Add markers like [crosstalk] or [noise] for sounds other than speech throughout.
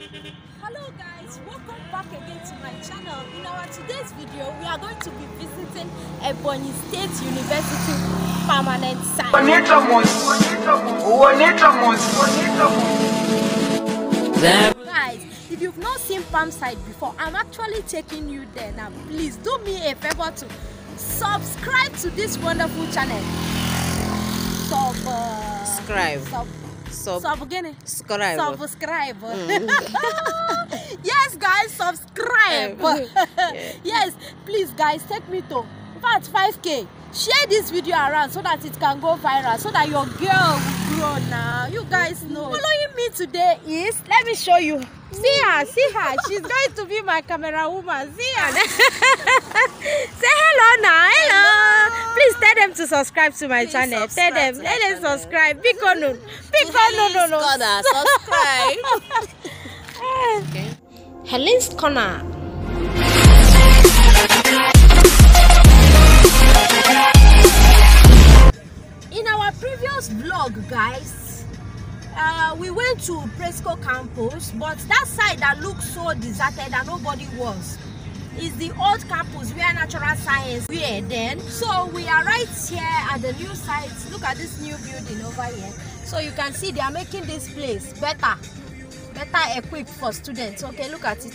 Hello guys, welcome back again to my channel. In our today's video, we are going to be visiting Ebonyi State University permanent site. Guys, if you've not seen Perm Site before, I'm actually taking you there now. Please do me a favor to subscribe to this wonderful channel. Sub, uh, Subscribe. Sub, Sub, sub again. subscribe. Subscribe. Mm. [laughs] yes, guys, subscribe. [laughs] [laughs] Yes, please, guys, take me to in fact 5k. Share this video around so that it can go viral, so that your girl will grow now. You guys know. Following me today is let me show you. See her, see her. She's going to be my camera woman. See [laughs] her. Say hello now. Hello. Please tell them to subscribe to my Please channel. Tell them. Let them channel. subscribe. Big no. Big no, no, no. Gonna subscribe. okay. Helen's Corner. [laughs] to Presco campus, but that side that looks so deserted and nobody was is the old campus where natural science were then. So we are right here at the new site. Look at this new building over here. So you can see they are making this place better better equipped for students okay look at it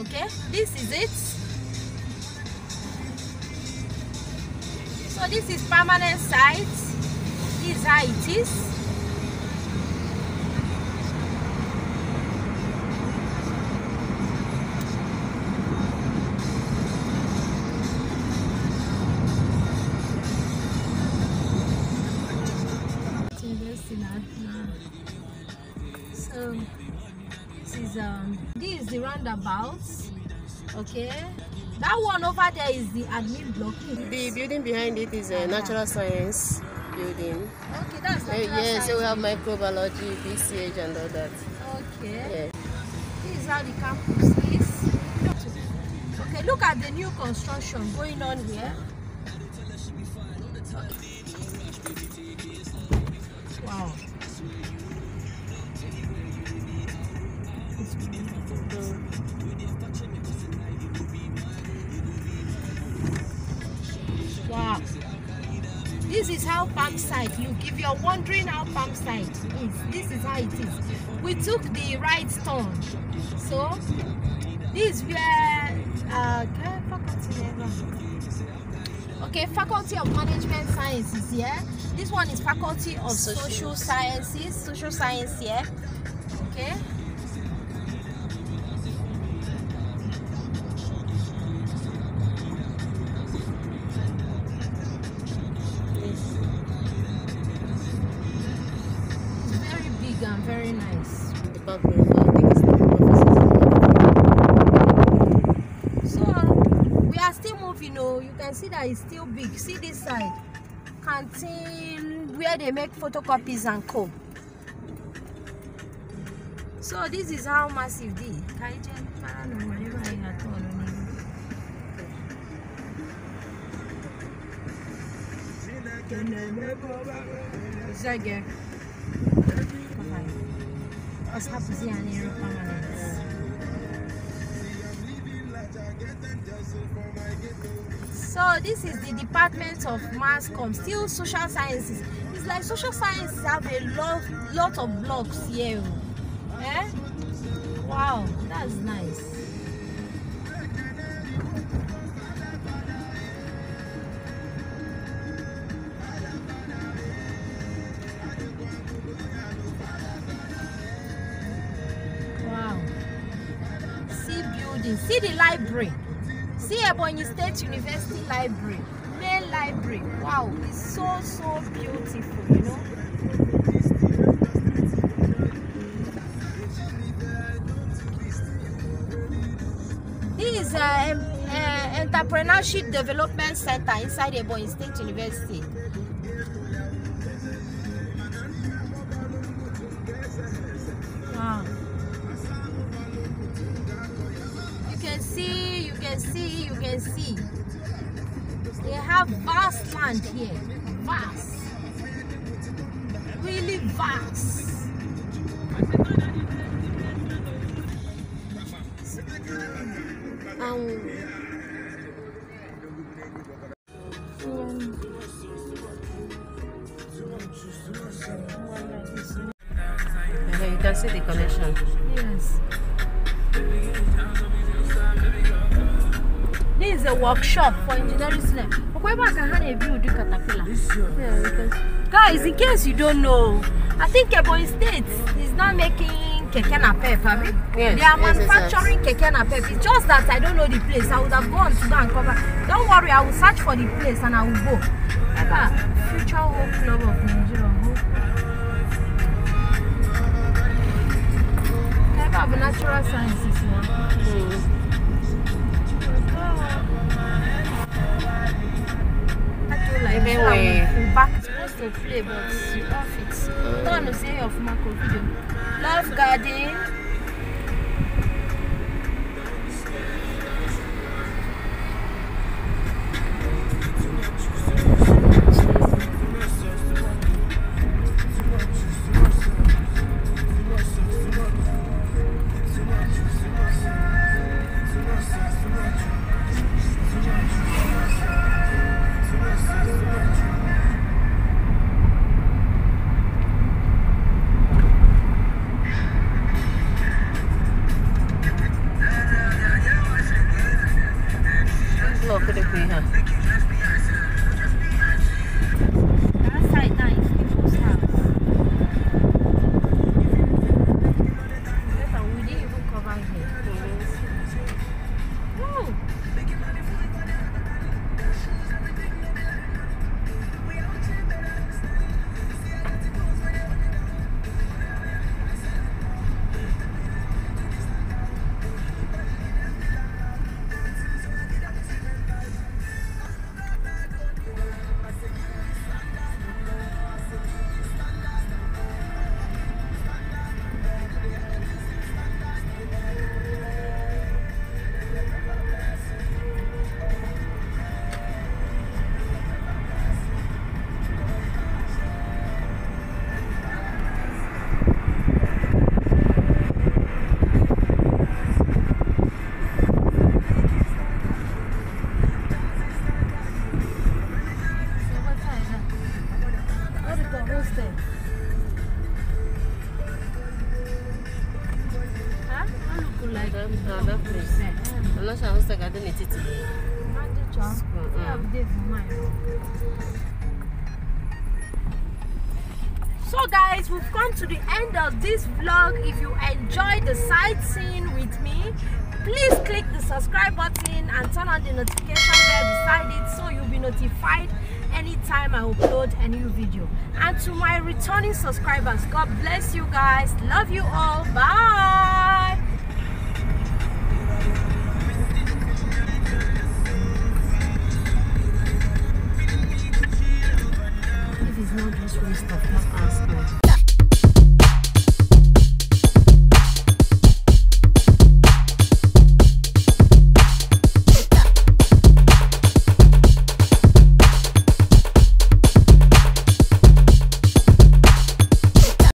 okay this is it so this is permanent site this is how it is is um this is the roundabout. Okay. That one over there is the admin block. The building behind it is a natural science building. Okay, that's Uh, natural yeah, so we have microbiology, BCH, and all that. Okay. Yeah. This is how the campus is. Okay, look at the new construction going on here. Wow. Wow. This is how Perm Site look. If you're wondering how Perm Site is, this is how it is. We took the right turn. So, this is where uh, okay, faculty. Okay, Faculty of Management Sciences here. This one is Faculty of Social, Social. Sciences, Social Science here. Okay. See that it's still big. See this side, canteen where they make photocopies and co. So this is how massive this. Zage. أصحاب يعني permanent. So this is the Department of Mass Com, still social sciences. It's like social sciences have a lot, lot of blocks here. Eh? Wow, that's nice. See the library. See Ebonyi State University Library, main library. Wow, it's so so beautiful, you know. This is uh, em- uh, entrepreneurship development center inside Ebonyi State University. Wow. see, you can see, you can see. They have vast land here. Vast. Really vast. Um, you can see the connection. Yes. Is a workshop for engineering students. Okay, back and hand a do caterpillar. Yeah, can Guys, in case you don't know, I think Ebony State is now making keke napep, abi? Yes, they are yes, yes, yes. manufacturing keke napep. It's just that I don't know the place. I would have gone to go and cover. Don't worry, I will search for the place and I will go. Eba, Future Hope Club of Nigeria. Hope. Eba, bụ natural sciences now. Mm. To play but you off it. Don't know say of Marco video. Love garden. The [laughs] So guys, we've come to the end of this vlog. If you enjoyed the sightseeing with me, please click the subscribe button and turn on the notification bell beside it so you'll be notified anytime I upload a new video. And to my returning subscribers, God bless you guys. Love you all. Bye. If it's not just waste of.